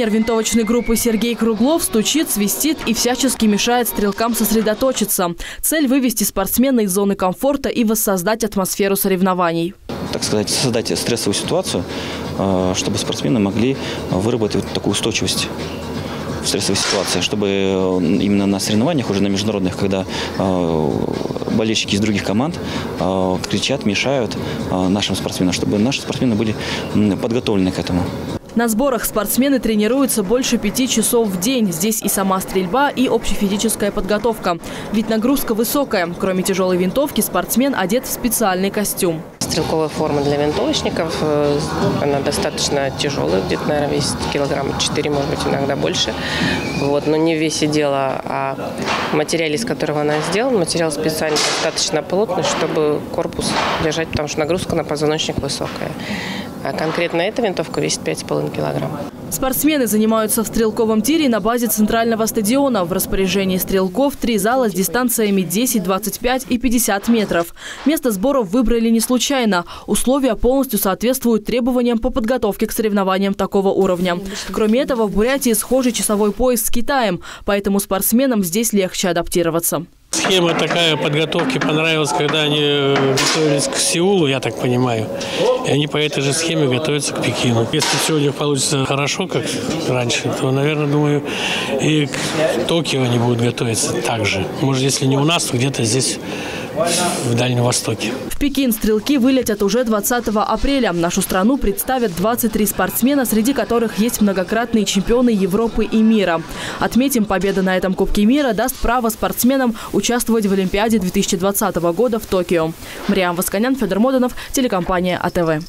Тренер винтовочной группы Сергей Круглов стучит, свистит и всячески мешает стрелкам сосредоточиться. Цель – вывести спортсмена из зоны комфорта и воссоздать атмосферу соревнований. так сказать, создать стрессовую ситуацию, э, чтобы спортсмены могли выработать такую устойчивость в стрессовой ситуации, чтобы э, именно на соревнованиях, уже на международных, когда э, болельщики из других команд э, кричат, мешают нашим спортсменам, чтобы наши спортсмены были подготовлены к этому. На сборах спортсмены тренируются больше пяти часов в день. Здесь и сама стрельба, и общефизическая подготовка. Ведь нагрузка высокая. Кроме тяжелой винтовки, спортсмен одет в специальный костюм. Стрелковая форма для винтовочников, э, она достаточно тяжелая, где-то, наверное, весит килограмма 4, может быть, иногда больше. Вот, но не в весе дело, а в материале, из которого она сделана. Материал специально достаточно плотный, чтобы корпус держать, потому что нагрузка на позвоночник высокая. А конкретно эта винтовка весит 5,5 килограмм. Спортсмены занимаются в стрелковом тире на базе центрального стадиона. В распоряжении стрелков три зала с дистанциями 10, 25 и 50 метров. Место сборов выбрали не случайно. Условия полностью соответствуют требованиям по подготовке к соревнованиям такого уровня. Кроме этого, в Бурятии схожий часовой пояс с Китаем, поэтому спортсменам здесь легче адаптироваться. Схема такая подготовки понравилась, когда они готовились к Сеулу, я так понимаю. И они по этой же схеме готовятся к Пекину. Если все у них получится хорошо, как раньше, то, наверное, думаю, и к Токио они будут готовиться так же. Может, если не у нас, то где-то здесь, в Дальнем Востоке. В Пекин стрелки вылетят уже 20 апреля. Нашу страну представят 23 спортсмена, среди которых есть многократные чемпионы Европы и мира. Отметим, победа на этом Кубке мира даст право спортсменам участвовать в Олимпиаде 2020 года в Токио. Мариам Восконян, Федор Моданов, телекомпания АТВ.